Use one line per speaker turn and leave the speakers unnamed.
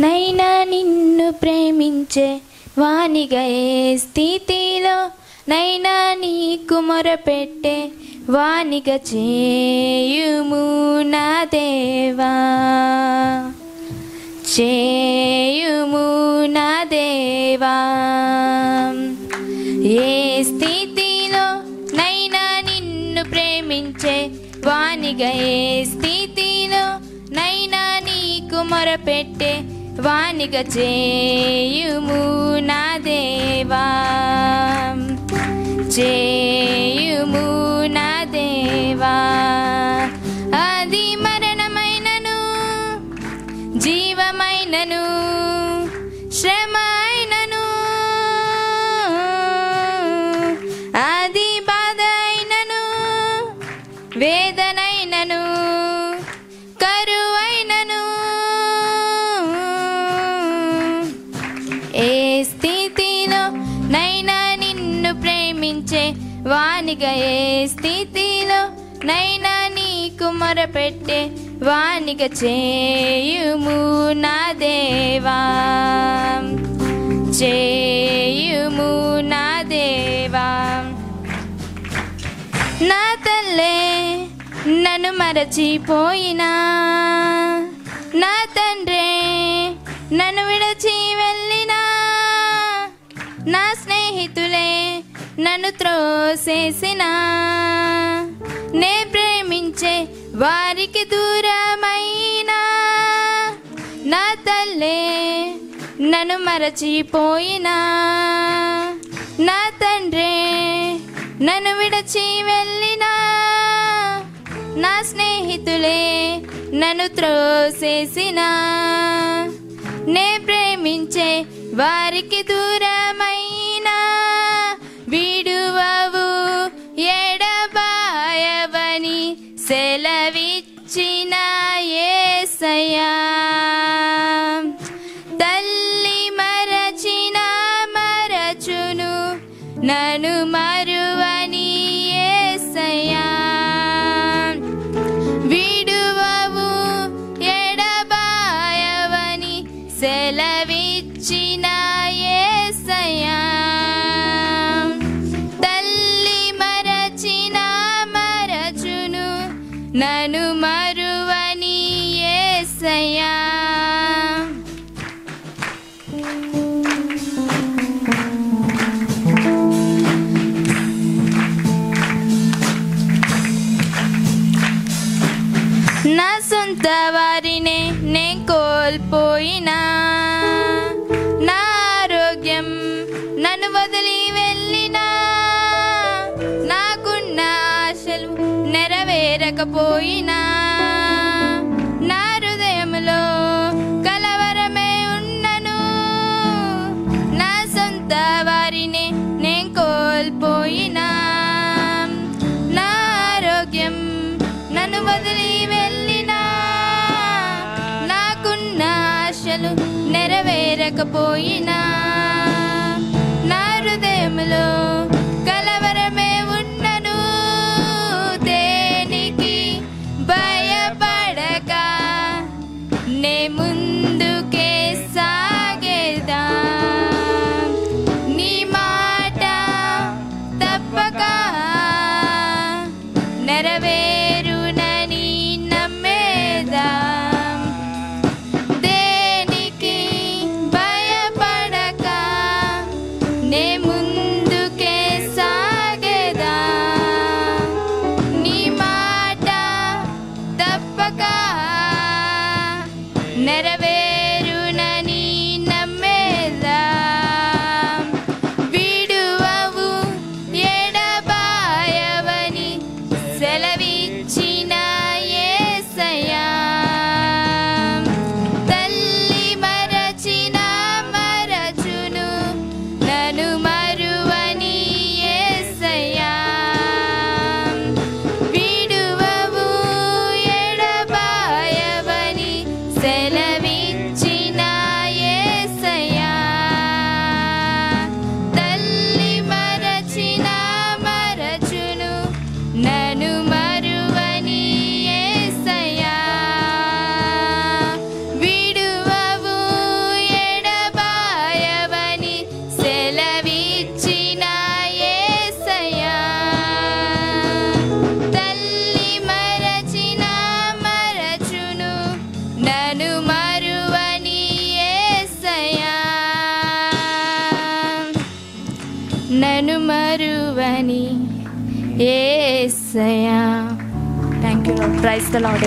నైనా నిన్ను ప్రేమించే వానిగా ఏ స్థితిలో నైనా నీకు మొరపెట్టే వానిగా చేయుము నా దేవా. చేయుము నా దేవా. ఏ స్థితిలో నైనా నిన్ను ప్రేమించే వానిగా ఏ స్థితిలో నైనా నీకు మొరపెట్టే వానిగా చేయుము నా దేవా చేయుము నా దేవా ప్రేమించే వానిగా ఏ స్థితిలో నైనా నీకు మొరపెట్టే వానిగా చేయుము నా దేవా. చేయుము నా దేవా. నా తల్లే నన్ను మరచిపోయినా. నా తండ్రే నన్ను విడచి నన్ను త్రోసేసినా. నే ప్రేమించే వారికి దూరమైనా. నా తల్లే నన్ను మరచిపోయినా. నా తండ్రే నన్ను విడచి వెళ్ళినా. నా స్నేహితులే నన్ను త్రోసేసినా. నే ప్రేమించే వారికి దూరమై నా సొంత వారినే నే కోల్పోయినా. నా ఆరోగ్యం నన్ను వదిలి వెళ్ళినా. నాకున్న ఆశలు నెరవేరకపోయినా. నా హృదయంలో కలవరమే ఉన్నను. నా సొంత వారినే నేను కోల్పోయినా. నా ఆరోగ్యం నన్ను వదిలి చేరకపోయినా నా హృదయంలో నన్ను మరువని సయా thank you praise the lord